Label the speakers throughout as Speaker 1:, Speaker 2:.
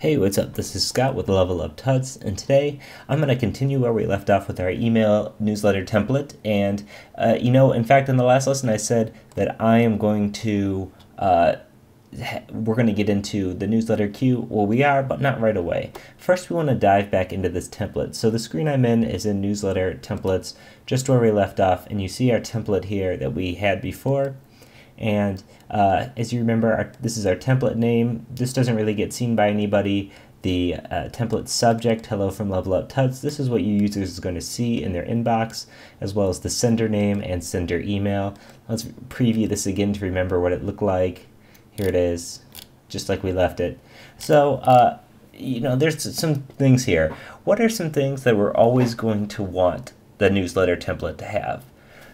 Speaker 1: Hey, what's up? This is Scott with Level Up Tuts, and today I'm going to continue where we left off with our email newsletter template. And, uh, you know, in fact, in the last lesson I said that I am going to, uh, we're going to get into the newsletter queue. Well, we are, but not right away. First, we want to dive back into this template. So the screen I'm in is in newsletter templates, just where we left off, and you see our template here that we had before. And uh, as you remember, our, this is our template name. This doesn't really get seen by anybody. The uh, template subject, hello from Level Up Tuts, this is what your users are going to see in their inbox, as well as the sender name and sender email. Let's preview this again to remember what it looked like. Here it is, just like we left it. So, uh, you know, there's some things here. What are some things that we're always going to want the newsletter template to have?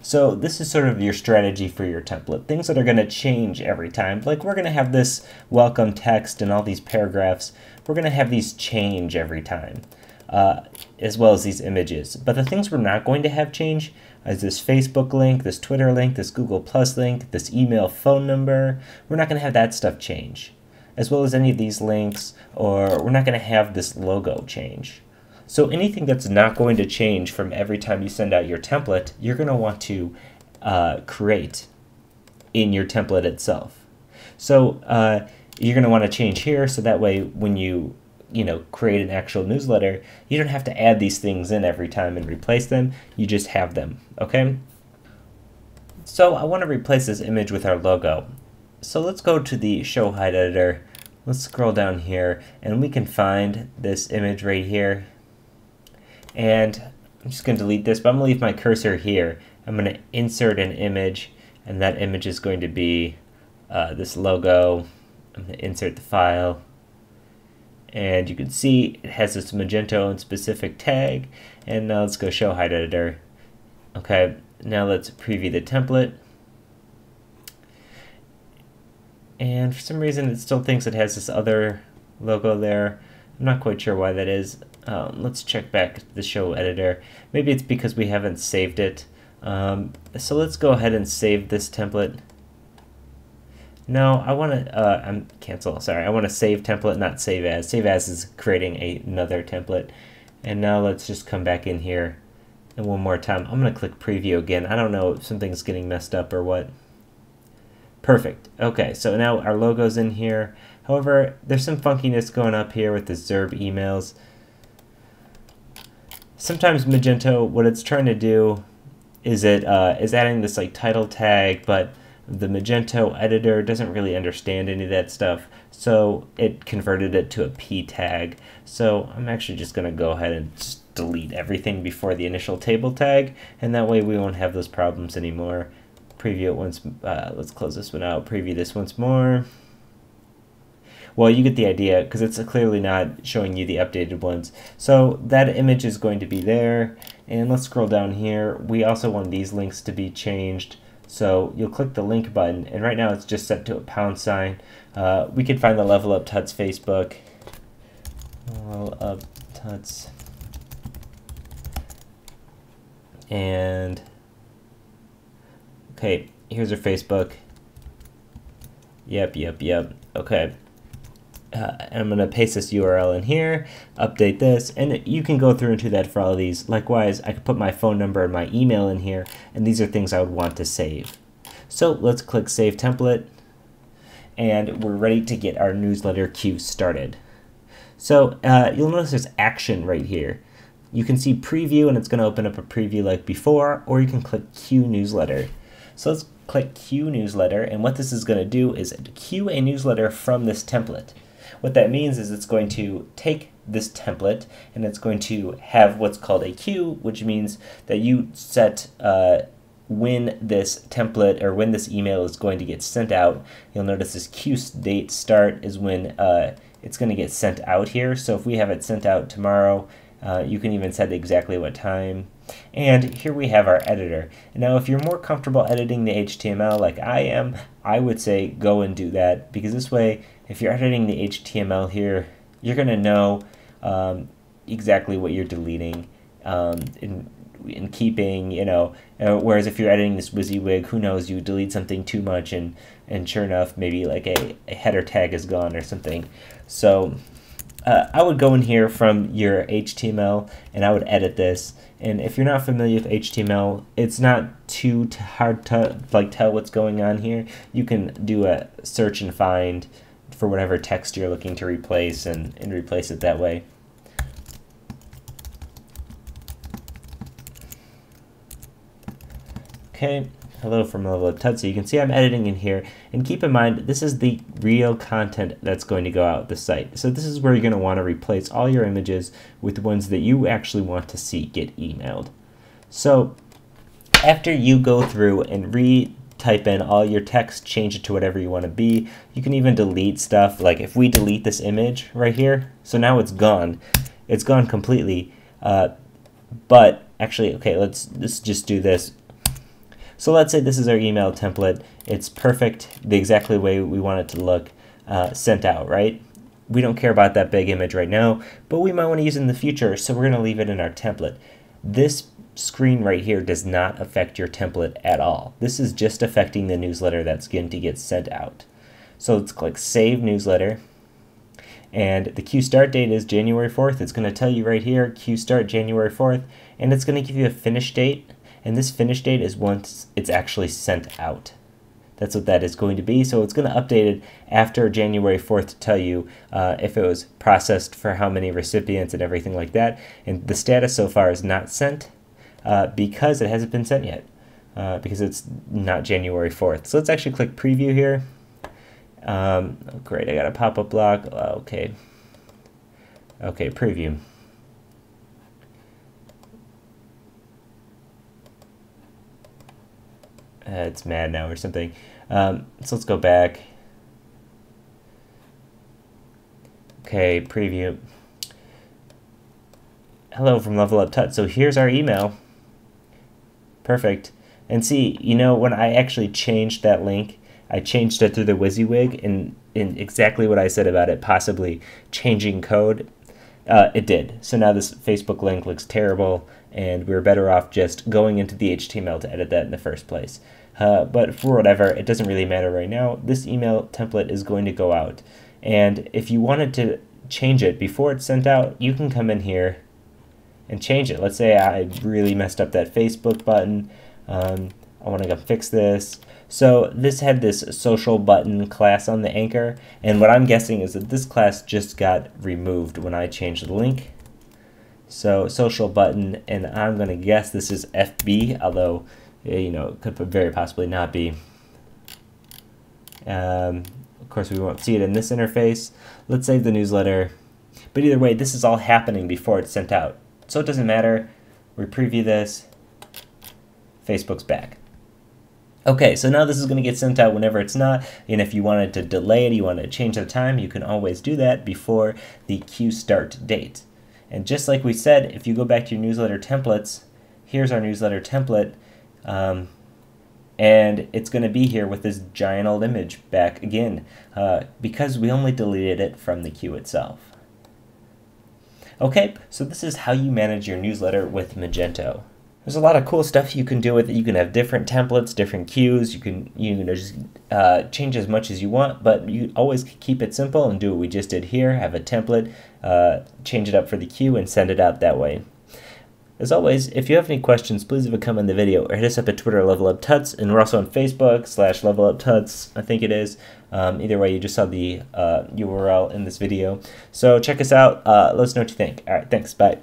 Speaker 1: So this is sort of your strategy for your template. Things that are going to change every time. Like we're going to have this welcome text and all these paragraphs. We're going to have these change every time, uh, as well as these images. But the things we're not going to have change is this Facebook link, this Twitter link, this Google Plus link, this email phone number. We're not going to have that stuff change, as well as any of these links, or we're not going to have this logo change. So anything that's not going to change from every time you send out your template, you're going to want to uh, create in your template itself. So uh, you're going to want to change here so that way when you you know create an actual newsletter, you don't have to add these things in every time and replace them. You just have them, okay? So I want to replace this image with our logo. So let's go to the show hide editor. Let's scroll down here and we can find this image right here and I'm just going to delete this, but I'm going to leave my cursor here. I'm going to insert an image, and that image is going to be uh, this logo. I'm going to insert the file. And you can see it has this Magento and specific tag. And now let's go show hide editor. Okay, now let's preview the template. And for some reason it still thinks it has this other logo there. I'm not quite sure why that is. Um, let's check back the show editor. Maybe it's because we haven't saved it. Um, so let's go ahead and save this template. No, I want to, uh, I'm cancel, sorry. I want to save template, not save as. Save as is creating a, another template. And now let's just come back in here. And one more time, I'm going to click preview again. I don't know if something's getting messed up or what. Perfect. Okay, so now our logo's in here. However, there's some funkiness going up here with the Zurb emails. Sometimes Magento, what it's trying to do is it uh, is adding this like title tag, but the Magento editor doesn't really understand any of that stuff, so it converted it to a p tag. So I'm actually just going to go ahead and delete everything before the initial table tag, and that way we won't have those problems anymore preview it once. Uh, let's close this one out. Preview this once more. Well, you get the idea because it's clearly not showing you the updated ones. So that image is going to be there. And let's scroll down here. We also want these links to be changed. So you'll click the link button, and right now it's just set to a pound sign. Uh, we could find the Level Up Tuts Facebook. Level Up Tuts. And Okay, here's her Facebook. Yep, yep, yep. Okay. Uh, I'm going to paste this URL in here, update this, and you can go through and do that for all of these. Likewise, I could put my phone number and my email in here, and these are things I would want to save. So let's click Save Template, and we're ready to get our newsletter queue started. So uh, you'll notice there's action right here. You can see preview, and it's going to open up a preview like before, or you can click Queue Newsletter. So let's click queue newsletter and what this is going to do is queue a newsletter from this template. What that means is it's going to take this template and it's going to have what's called a queue, which means that you set uh, when this template or when this email is going to get sent out. You'll notice this queue date start is when uh, it's going to get sent out here. So if we have it sent out tomorrow, uh, you can even set exactly what time. And here we have our editor. Now, if you're more comfortable editing the HTML like I am, I would say go and do that because this way, if you're editing the HTML here, you're going to know um, exactly what you're deleting um, in, in keeping, you know, uh, whereas if you're editing this WYSIWYG, who knows, you delete something too much and, and sure enough, maybe like a, a header tag is gone or something. So uh, I would go in here from your HTML and I would edit this. And if you're not familiar with HTML, it's not too hard to like tell what's going on here. You can do a search and find for whatever text you're looking to replace and, and replace it that way. Okay, hello from Level Up Tuts. So you can see I'm editing in here. And keep in mind, this is the real content that's going to go out the site. So this is where you're going to want to replace all your images with ones that you actually want to see get emailed. So after you go through and re-type in all your text, change it to whatever you want to be, you can even delete stuff. Like if we delete this image right here, so now it's gone. It's gone completely. Uh, but actually, okay, let's, let's just do this so let's say this is our email template. It's perfect, the exactly way we want it to look uh, sent out, right? We don't care about that big image right now, but we might want to use it in the future, so we're going to leave it in our template. This screen right here does not affect your template at all. This is just affecting the newsletter that's going to get sent out. So let's click Save Newsletter. And the queue start date is January 4th. It's going to tell you right here, queue start January 4th, and it's going to give you a finish date and this finish date is once it's actually sent out. That's what that is going to be. So it's going to update it after January 4th to tell you uh, if it was processed for how many recipients and everything like that. And the status so far is not sent uh, because it hasn't been sent yet, uh, because it's not January 4th. So let's actually click preview here. Um, oh, great, I got a pop-up block. Okay. Okay, preview. Uh, it's mad now or something. Um, so let's go back. Okay, preview. Hello from Level Up Tut. So here's our email. Perfect. And see, you know, when I actually changed that link, I changed it through the WYSIWYG and in exactly what I said about it possibly changing code. Uh, it did. So now this Facebook link looks terrible and we are better off just going into the HTML to edit that in the first place. Uh, but for whatever, it doesn't really matter right now. This email template is going to go out. And if you wanted to change it before it's sent out, you can come in here and change it. Let's say I really messed up that Facebook button. Um, I want to go fix this. So this had this social button class on the anchor, and what I'm guessing is that this class just got removed when I changed the link. So social button, and I'm going to guess this is FB, although, you know, could very possibly not be. Um, of course, we won't see it in this interface. Let's save the newsletter. But either way, this is all happening before it's sent out. So it doesn't matter. We preview this. Facebook's back. Okay, so now this is going to get sent out whenever it's not, and if you wanted to delay it, you want to change the time, you can always do that before the queue start date. And just like we said, if you go back to your newsletter templates, here's our newsletter template. Um, and it's going to be here with this giant old image back again uh, because we only deleted it from the queue itself. Okay, so this is how you manage your newsletter with Magento. There's a lot of cool stuff you can do with it. You can have different templates, different queues. You can you know just uh, change as much as you want, but you always keep it simple and do what we just did here. Have a template, uh, change it up for the queue, and send it out that way. As always, if you have any questions, please leave a comment in the video or hit us up at Twitter, Level Up Tuts, and we're also on Facebook slash Level Up Tuts, I think it is. Um, either way, you just saw the uh, URL in this video. So check us out. Uh, let us know what you think. All right, thanks. Bye.